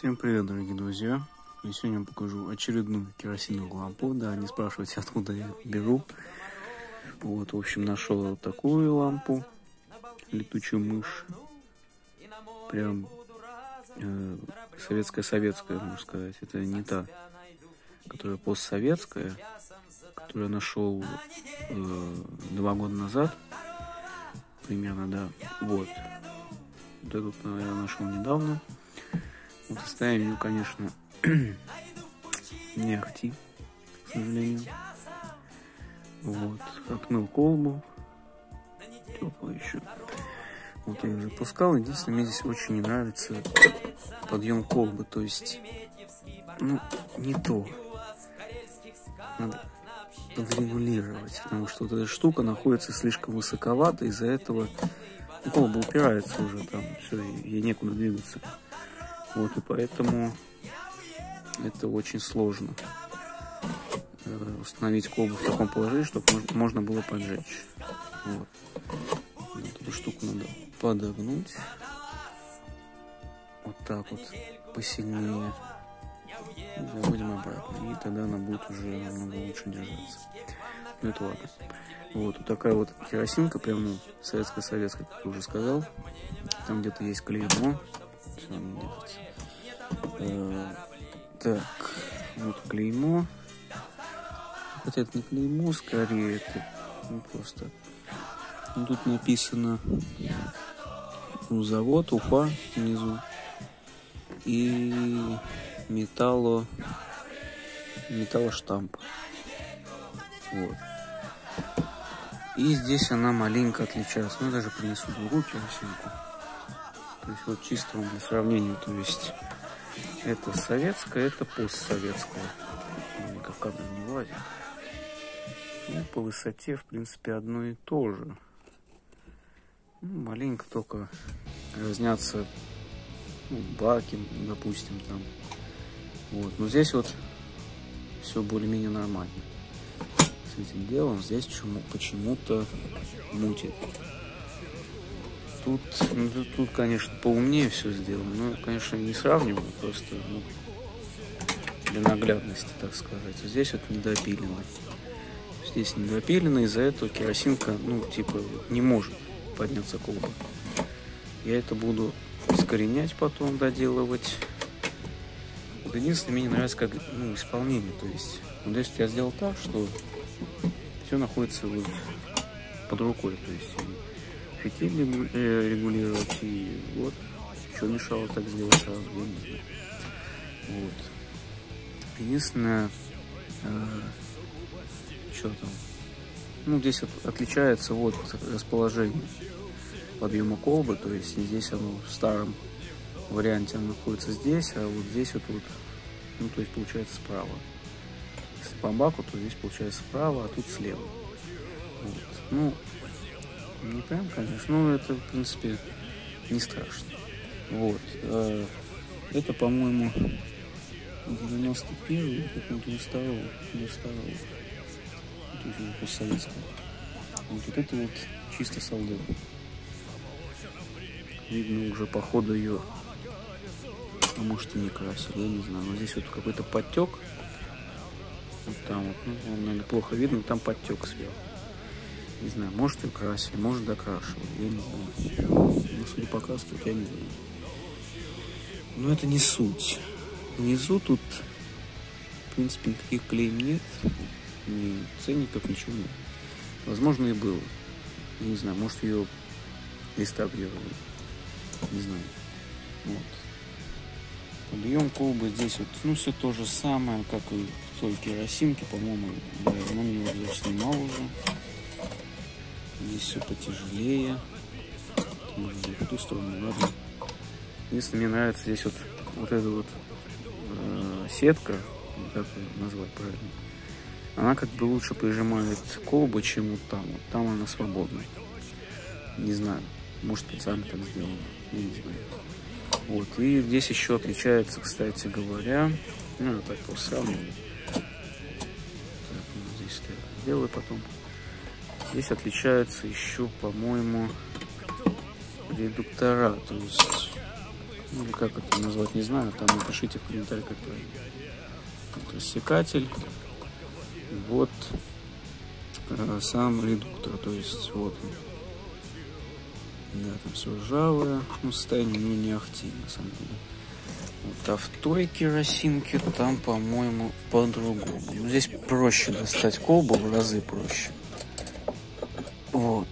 Всем привет, дорогие друзья! И сегодня я покажу очередную керосиновую лампу. Да, не спрашивайте, откуда я беру. Вот, в общем, нашел вот такую лампу, летучую мышь. Прям э, советская-советская, можно сказать. Это не та, которая постсоветская, которую я нашел э, два года назад. Примерно, да. Вот. Вот эту я нашел недавно. Вот состояние, ну, конечно, не ахти, к сожалению. Вот, отмыл колбу. Тепло еще. Вот я ее запускал. Единственное, мне здесь очень не нравится подъем колбы. То есть, ну, не то. Надо подрегулировать, потому что вот эта штука находится слишком высоковато, из-за этого колба упирается уже там, все, ей некуда двигаться. Вот, и поэтому это очень сложно э, установить колбу в таком положении, чтобы можно было поджечь. Вот. вот эту штуку надо подогнуть. Вот так вот посильнее. Заводим обратно. И тогда она будет уже намного лучше держаться. Ну это ладно. Вот, вот такая вот керосинка, прям ну, советская-советская, как я уже сказал. Там где-то есть клеймо все не держится. Э, так, вот клеймо. Хотя это не клеймо, скорее это ну, просто... Тут написано ну, завод Уфа внизу. И металло... металлоштамп. Вот. И здесь она маленько отличается. Ну, я даже принесу в руки осинку. То есть вот чисто вам для сравнения, то есть это советское, это постсоветское. Как кадр не влазит. Ну, по высоте, в принципе, одно и то же. Ну, маленько только разнятся ну, баки, допустим, там. Вот. Но здесь вот все более-менее нормально. С этим делом здесь почему-то мутит. Тут, ну, тут, тут, конечно, поумнее все сделано. Ну, конечно, не сравниваю, просто ну, для наглядности, так сказать. Здесь вот недопилено. Здесь недопилено, из-за этого керосинка, ну, типа, не может подняться колба. Я это буду искоренять потом, доделывать. Единственное, мне не нравится как ну, исполнение. То есть, вот здесь я сделал так, что все находится вот под рукой. То есть фитиль э, регулировать. И вот, что мешало так сделать сразу, не знаю. Вот. Единственное, э, что там, ну, здесь от, отличается вот расположение подъема колбы, то есть здесь оно в старом варианте оно находится здесь, а вот здесь вот, вот ну, то есть получается справа. Если по баку, то здесь получается справа, а тут слева. Вот. Ну, не прям, конечно, но это, в принципе, не страшно. Вот. Э, это, по-моему, 91 какого-то 92 92 то есть уже постсоветского. Вот, вот это вот чисто солдат. Видно уже по ходу ее, а может и не красили, я не знаю. Но здесь вот какой-то подтек. Вот там вот, ну, наверное, плохо видно, там подтек сверху. Не знаю, может и красили, может докрашивали, я не знаю. Ну, судя по краске, я не знаю. Но это не суть. Внизу тут, в принципе, никаких клеем нет, ни ценников, ничего нет. Возможно, и было. Я не знаю, может, ее реставрировали. Не знаю. Вот. Подъем колбы здесь вот, ну, все то же самое, как и в той керосинке, по-моему, да, но мне уже снимал уже. Здесь все потяжелее. В ту сторону, ладно. Единственное, мне нравится здесь вот, вот эта вот э, сетка, как ее назвать правильно, она как бы лучше прижимает колбу, чем вот там. Вот там она свободная. Не знаю, может специально так сделано, я не знаю. Вот, и здесь еще отличается, кстати говоря, ну, так просто сравниваю. Так, ну, здесь сделаю потом. Здесь отличаются еще, по-моему, редуктора. То есть или как это назвать, не знаю, там напишите в комментариях, как. Вот рассекатель, вот э, сам редуктор, то есть вот он. Да, там все ржавое, ну, состояние ну, не ахти, на самом деле. Вот, а в той керосинке там, по-моему, по-другому. Ну, здесь проще достать колбу, в разы проще. Вот.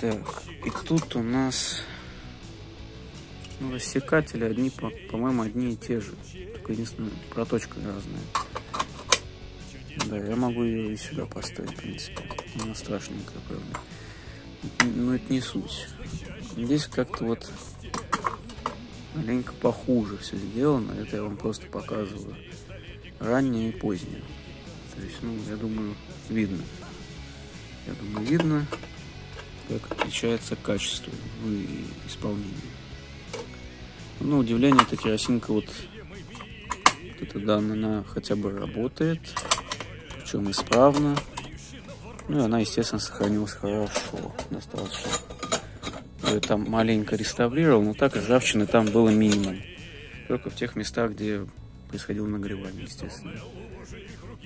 Так, и тут у нас ну, рассекатели одни, по-моему, одни и те же. Только единственное, проточка разная. Да, я могу ее и сюда поставить, в принципе. Она страшненькая, правда. Но это не суть. Здесь как-то вот маленько похуже все сделано. Это я вам просто показываю. Раннее и позднее. То есть, ну, я думаю, видно. Я думаю, видно, как отличается качество ну, и исполнение. Ну, удивление, эта керосинка вот, вот эта данная, она хотя бы работает, причем исправно. Ну и она, естественно, сохранилась хорошо, достаточно. Я там маленько реставрировал, но так ржавчины там было минимум. Только в тех местах, где происходило нагревание, естественно.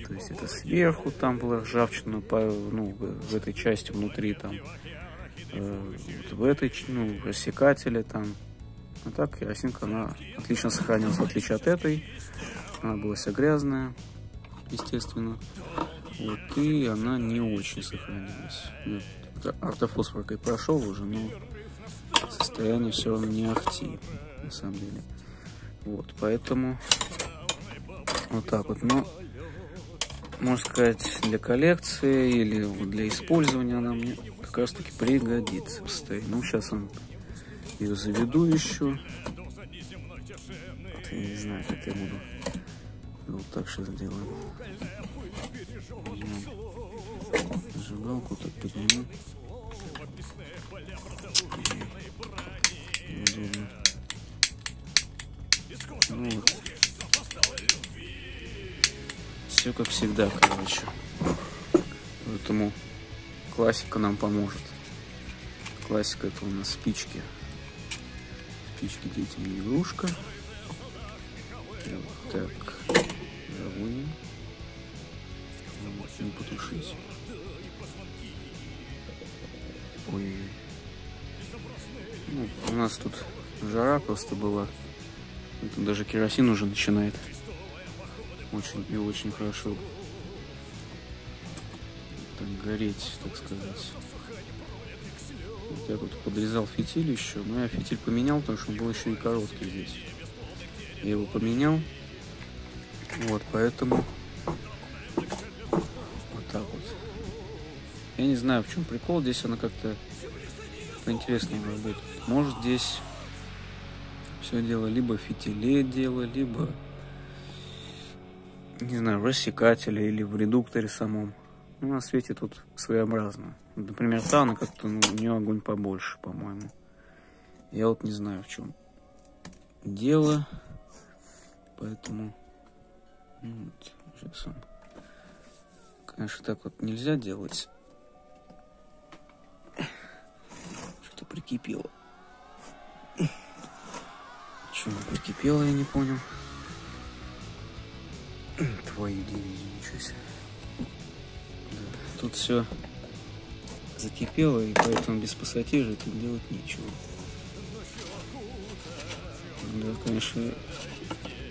То есть это сверху там была ржавчина, по, ну, в этой части внутри там, э, вот в этой, ну, рассекателе там. А так керосинка, она отлично сохранилась, в отличие от этой. Она была вся грязная, естественно. Вот, и она не очень сохранилась. Вот, автофосфоркой прошел уже, но состояние все равно не ахти, на самом деле. Вот, поэтому вот так вот. Но, можно сказать, для коллекции или для использования она мне как раз таки пригодится. Ну, сейчас он ее заведу еще. Вот, я не знаю, как я буду. Вот так сейчас сделаем. Зажигалку так подниму. Ну вот. Все как всегда, короче. Поэтому классика нам поможет. Классика это у нас спички. Спички детям не игрушка. Вот так. Заводим не потушить. Ой. Ну, у нас тут жара просто была. Тут даже керосин уже начинает. Очень и очень хорошо так гореть, так сказать. Вот я тут подрезал фитиль еще, но я фитиль поменял, потому что он был еще и короткий здесь. Я его поменял. Вот, поэтому Я не знаю, в чем прикол. Здесь она как-то по-интересному работает. Может, здесь все дело либо в фитиле дело, либо, не знаю, в рассекателе или в редукторе самом. Ну, на свете тут своеобразно. Например, та, она как-то, ну, у нее огонь побольше, по-моему. Я вот не знаю, в чем дело. Поэтому... Ну, вот, сейчас он... Конечно, так вот нельзя делать. прикипело. Чего прикипело, я не понял. Твои дивизии, ничего себе. Да. Тут все закипело, и поэтому без пассатижа тут делать нечего. Да, конечно,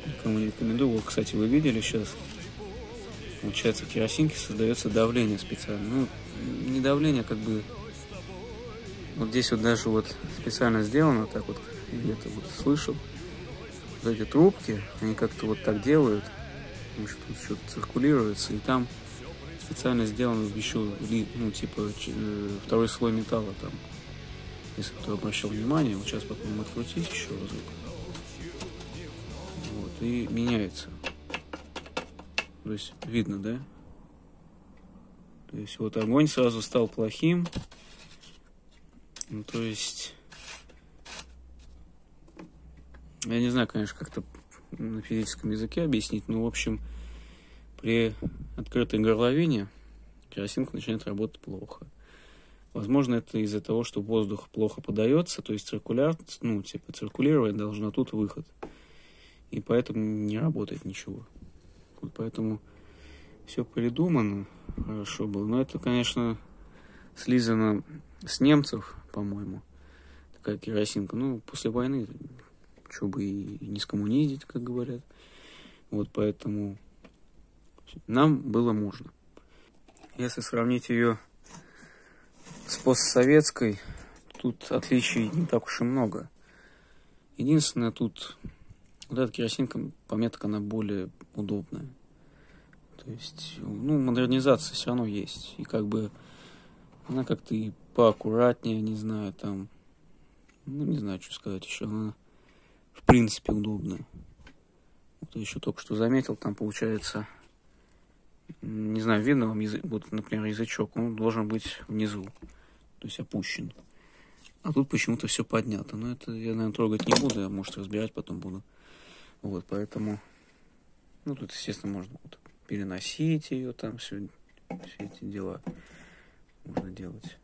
никому не рекомендую. Вот, кстати, вы видели сейчас, получается, в керосинке создается давление специально. Ну, не давление, а как бы вот здесь вот даже вот специально сделано, так вот, где-то вот слышал. Вот эти трубки, они как-то вот так делают, потому что тут что-то циркулируется, и там специально сделано еще, ну, типа, э, второй слой металла там. Если кто обращал внимание, вот сейчас попробуем открутить еще разок. Вот, и меняется. То есть видно, да? То есть вот огонь сразу стал плохим, ну, то есть... Я не знаю, конечно, как-то на физическом языке объяснить, но, в общем, при открытой горловине керосинка начинает работать плохо. Возможно, это из-за того, что воздух плохо подается, то есть циркуляр, ну, типа, циркулировать должно тут выход. И поэтому не работает ничего. Вот поэтому все придумано, хорошо было. Но это, конечно, слизано с немцев, по-моему, такая керосинка. Ну, после войны, чтобы и не скоммунизить, как говорят. Вот поэтому нам было можно. Если сравнить ее с постсоветской, тут отличий не так уж и много. Единственное, тут вот эта керосинка, пометка, она более удобная. То есть, ну, модернизация все равно есть. И как бы она как-то и поаккуратнее, не знаю, там, ну, не знаю, что сказать еще. Она, в принципе, удобная. Вот еще только что заметил, там получается, не знаю, видно вам, язык, вот, например, язычок, он должен быть внизу, то есть опущен. А тут почему-то все поднято. Но это я, наверное, трогать не буду, я, может, разбирать потом буду. Вот, поэтому, ну, тут, естественно, можно вот переносить ее, там все, все эти дела можно делать.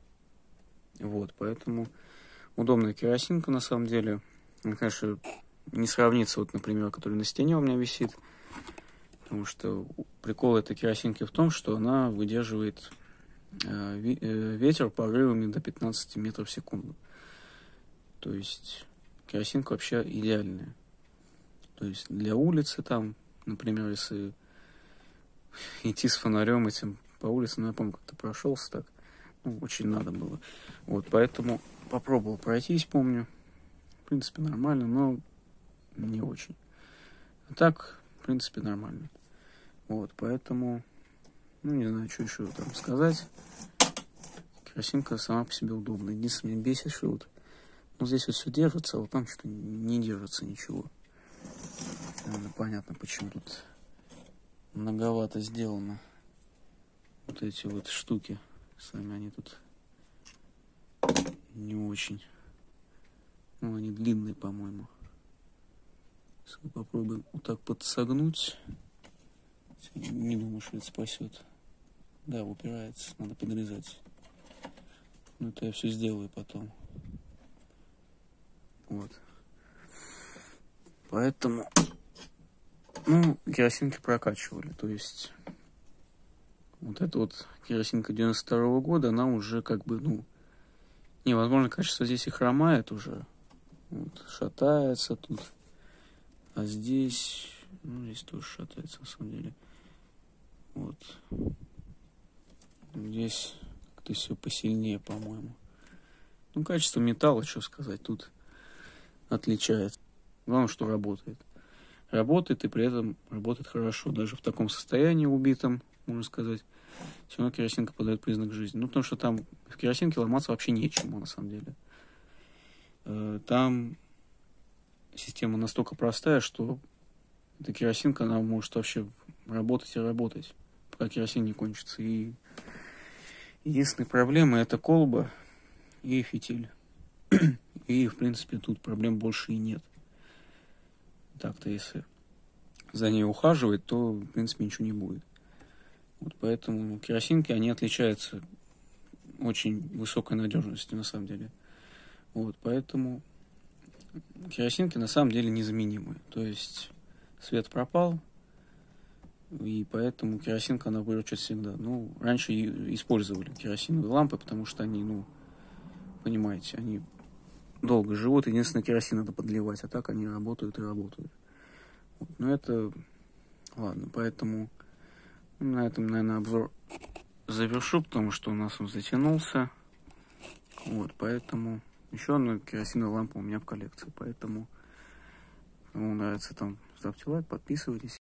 Вот, поэтому удобная керосинка, на самом деле. Она, конечно, не сравнится, вот, например, который на стене у меня висит. Потому что прикол этой керосинки в том, что она выдерживает э, э ветер порывами до 15 метров в секунду. То есть керосинка вообще идеальная. То есть для улицы там, например, если идти с фонарем этим по улице, ну, я помню, как-то прошелся так, ну, очень надо было. Вот, поэтому попробовал пройтись, помню. В принципе, нормально, но не очень. А так, в принципе, нормально. Вот, поэтому, ну, не знаю, что еще там сказать. Керосинка сама по себе удобная. Единственное, меня бесит, что вот, ну, здесь вот все держится, а вот там что-то не держится ничего. Наверное, понятно, почему тут многовато сделано. Вот эти вот штуки. Сами они тут не очень. Ну, они длинные, по-моему. Попробуем вот так подсогнуть. Не думаю, что это спасет. Да, упирается. Надо подрезать. Ну, это я все сделаю потом. Вот. Поэтому ну, керосинки прокачивали, то есть вот эта вот керосинка 92 -го года, она уже как бы, ну, невозможно, качество здесь и хромает уже, вот, шатается тут, а здесь, ну, здесь тоже шатается, на самом деле, вот, здесь как-то все посильнее, по-моему. Ну, качество металла, что сказать, тут отличается. Главное, что работает работает и при этом работает хорошо. Даже в таком состоянии убитом, можно сказать, все равно керосинка подает признак жизни. Ну, потому что там в керосинке ломаться вообще нечему, на самом деле. Э, там система настолько простая, что эта керосинка, она может вообще работать и работать, пока керосин не кончится. И единственная проблема это колба и фитиль. И, в принципе, тут проблем больше и нет. Так-то, если за ней ухаживать, то, в принципе, ничего не будет. Вот поэтому керосинки, они отличаются очень высокой надежностью, на самом деле. Вот, поэтому керосинки на самом деле незаменимы. То есть свет пропал, и поэтому керосинка, она выручит всегда. Ну, раньше использовали керосиновые лампы, потому что они, ну, понимаете, они долго живут. Единственное, керосин надо подливать, а так они работают и работают. Вот, но это... Ладно, поэтому на этом, наверное, обзор завершу, потому что у нас он затянулся. Вот, поэтому... Еще одна керосиновая лампа у меня в коллекции, поэтому... Кому нравится там, ставьте лайк, подписывайтесь.